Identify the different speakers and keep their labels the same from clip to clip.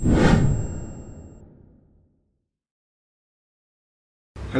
Speaker 1: Hello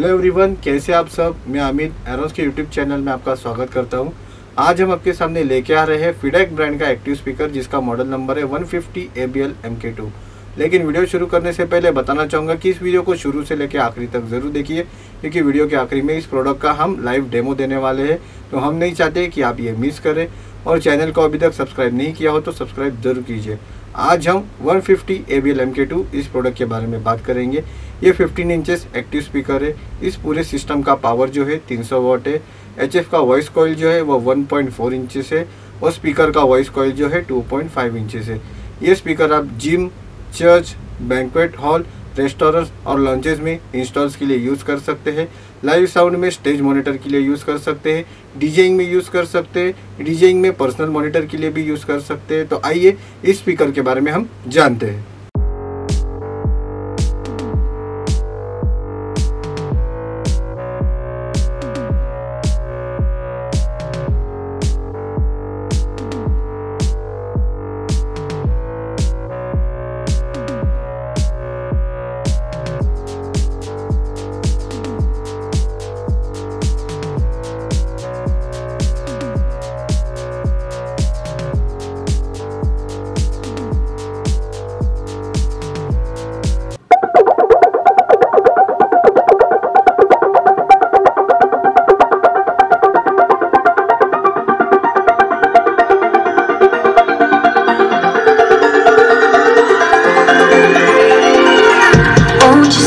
Speaker 1: everyone कैसे आप सब? मैं अमित एरोस के यूट्यूब चैनल में आपका स्वागत करता हूँ। आज हम आपके सामने लेके आ रहे हैं फिडेक ब्रांड का एक्टिव स्पीकर जिसका मॉडल नंबर है 150 fifty A B L M K two लेकिन वीडियो शुरू करने से पहले बताना चाहूँगा कि इस वीडियो को शुरू से लेकर आखिरी तक ज़रूर देखिए, क्योंकि वीडियो के आखिरी में इस प्रोडक्ट का हम लाइव डेमो देने वाले हैं। तो हम नहीं चाहते कि आप ये मिस करें। और चैनल को अभी तक सब्सक्राइब नहीं किया हो तो सब्सक्राइब ज़रूर कीजिए। आज हम 150 fifty A B L M K two इस प्रोडक्ट के बारे में बात करेंगे। ये 15 इंचेस एक्टिव स्पीकर है। इस पूरे सिस्टम का पावर जो है 300 वॉट है। एचएफ का वॉइस कॉइल जो है वो 1.4 इंचेस है और स्पीकर का वॉइस कॉइल जो है 2.5 इंचेस है। ये स्पीकर आप gym church banquet hall restaurants और लॉन्चेज में इंस्टॉल्स के लिए यूज़ कर सकते हैं। लाइव साउंड में स्टेज मॉनिटर के लिए यूज़ कर सकते हैं। डीजेइंग में यूज़ कर सकते हैं। डीजेइंग में पर्सनल मॉनिटर के लिए भी यूज़ कर सकते हैं। तो आइए इस स्पीकर के बारे में हम जानते हैं।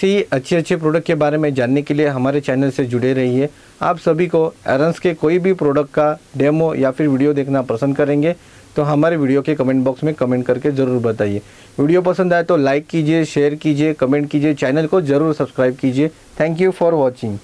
Speaker 1: ऐसे ही अच्छे अच्छे प्रोडक्ट के बारे में जानने के लिए हमारे चैनल से जुड़े रहिए। आप सभी को एरन्स के कोई भी प्रोडक्ट का डेमो या फिर वीडियो देखना पसंद करेंगे तो हमारे वीडियो के कमेंट बॉक्स में कमेंट करके ज़रूर बताइए। वीडियो पसंद आए तो लाइक कीजिए शेयर कीजिए कमेंट कीजिए चैनल को ज़रूर सब्सक्राइब कीजिए। Thank you for watching